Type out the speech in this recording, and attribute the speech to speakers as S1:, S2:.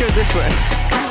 S1: Let's go this way.